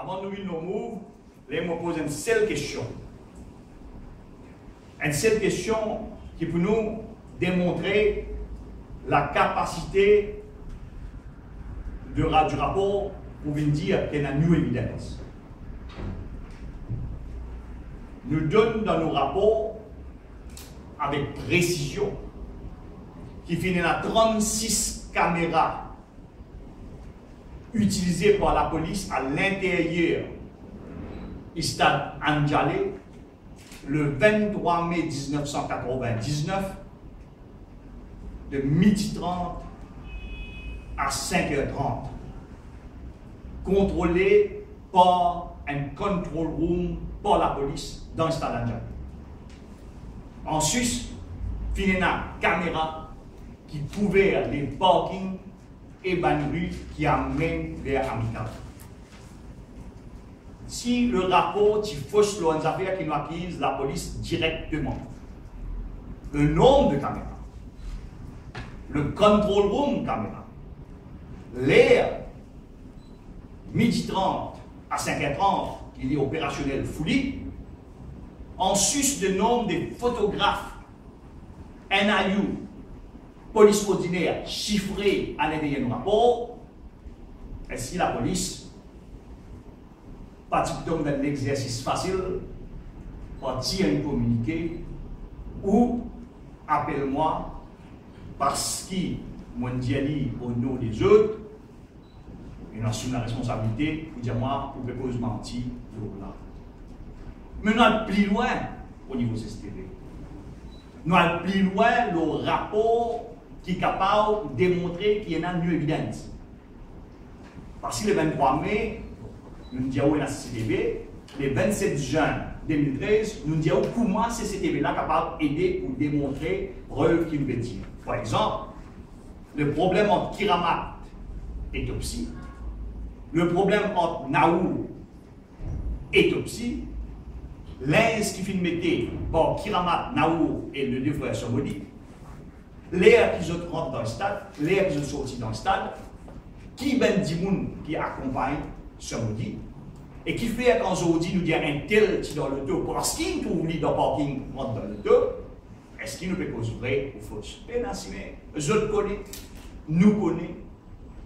avant de nous moves, je me pose une seule question. Une seule question qui peut nous démontrer la capacité de, du rapport pour venir dire qu'il y a une évidence. Nous donne dans nos rapports avec précision qui finit à 36 caméras utilisées par la police à l'intérieur du stade Anjale le 23 mai 1999 de midi 30 à 5h30 contrôlé par un control room par la police dans le stade Anjale. En Suisse, il y a une caméra qui pouvait les parkings rue qui amènent vers Amical. Si le rapport qui fausse les affaires qui nous acquise la police directement, le nombre de caméras, le control room caméra, l'air, midi 30 à 5h30, il est opérationnel fouli, en sus de nombre de photographes, NIU, police ordinaire chiffré à l'intérieur du rapport, est-ce que la police participe donc d'un exercice facile pour tirer un communiqué ou appelle-moi parce que mon dialogue au nom des autres, et assume la responsabilité pour dire moi, pour que je mentir, là. Mais nous allons plus loin au niveau CCTV. Nous allons plus loin le rapport qui est capable de démontrer qu'il y a une évidence. Parce que le 23 mai, nous disons la CCTV, le 27 juin 2013, nous disons comment CCTV là capable d'aider pour démontrer preuve qu'il veut dire. Par exemple, le problème entre Kiramat et Topsy, le problème entre Naou et Topsy, l'un qui finit mettre par Kiramat, Naou et le deux frères Somodi, l'air qui rentre dans le stade, l'air qui sorti dans le stade, qui ben dimoun qui accompagne Somodi, et qui fait quand aujourd'hui nous dit un tel qui dans le dos, parce qu'il trouve dans le parking rentre dans le dos, est-ce qu'il nous peut vrai ou fausse Et là, je connais, nous connaissons,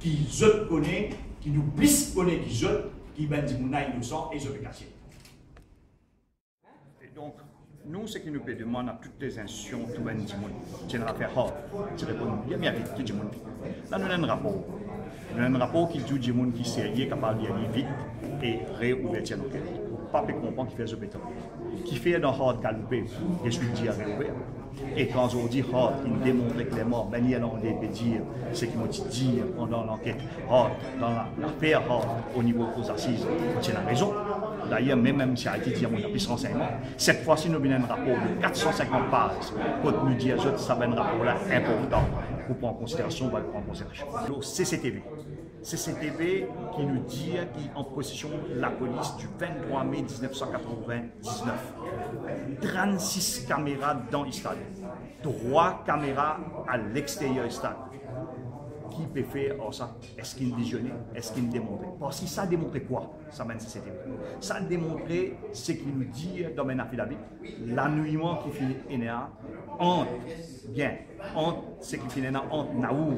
qui je connais, qui nous plus connaît qui je, qui ben dimoun innocent et je vais cacher. Donc, nous, ce qui nous peut demander à toutes les institutions, tout le monde, c'est une affaire hard. C'est répondre bien, bien vite, tout le monde. Là, nous avons un rapport. Nous avons un rapport qui dit le monde qui est sérieux, capable d'y aller vite et réouvrir l'enquête. Pas de comprendre qui fait ce béton. Qui fait dans hard galopé, je suis dit à réouvrir. Et quand on dit hard, il démontre clairement, il y a peut dire ce qu'il m'a dit pendant l'enquête hard, dans l'affaire hard au niveau aux assises, c'est la raison. D'ailleurs, même si a été dit, on a plus renseignements. Cette fois-ci, nous avons un rapport de 450 pages. Nous disons que ça un rapport-là important pour prendre en considération, on va le prendre en considération. CCTV. CCTV qui nous dit qu'il est en possession de la police du 23 mai 1999. 36 caméras dans le stade. 3 caméras à l'extérieur du stade qui peut faire oh, ça Est-ce qu'il visionné Est-ce qu'il démontré Parce que ça a démontré quoi Ça mène CCTV. Ça a démontré ce qu'il nous dit dans un affidavit, l'annuiement qui finit ENEA entre, bien, entre ce qui finit entre Naour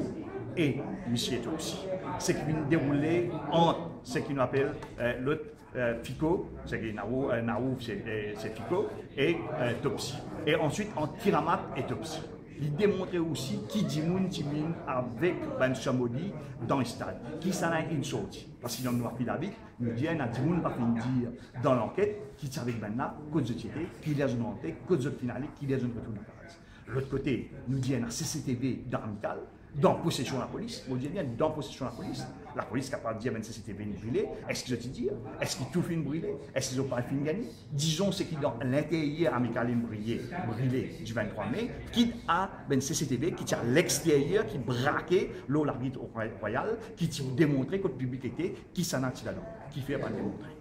et M. Topsi. Ce qui finit déroulé entre ce qu'il nous appelle euh, l'autre euh, FICO, c'est Naour, euh, c'est FICO, et euh, Topsi. Et ensuite entre Kiramat et Topsi il démontrait aussi qui dit moun avec Ben Chamodi dans le stade. Qui s'en a une sortie. Parce que dans nous David, nous disons que Timoun pas dire dans l'enquête qui tient avec Ben code de société, qui les a monté, code de finale, qui les a retourné L'autre côté, nous disons la CCTV dans l'amical, dans possession de la police, on dit bien dans possession de la police, la police capable de dire, même si c'était brûlé, est-ce qu'ils ont dit Est-ce qu'ils tout fait brûler Est-ce qu'ils n'ont pas fini gagné? Disons ce qui dans l'intérieur amical brûlé, brûlé du 23 mai, qui a ben CCTV, qui tient l'extérieur, qui braquait l'eau l'arbitre royal, qui démontrait que le public était, qui s'en a là qui fait pas démontrer.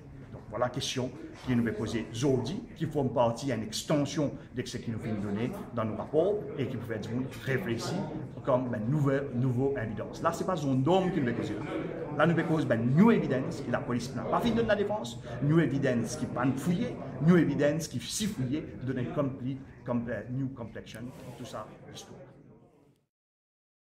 La question qui nous est posée aujourd'hui, qui forme partie d'une extension de ce qui nous fait donner dans nos rapports et qui peut monde réfléchir comme une nouvelle, nouvelle évidence. Là, ce n'est pas un homme qui nous est posé. Là, nous cause une nouvelle évidence et la police n'a pas fini de la défense, une évidence qui pas fouillée, une évidence qui si fouillée donne une complete, new complexion, tout ça, l'histoire.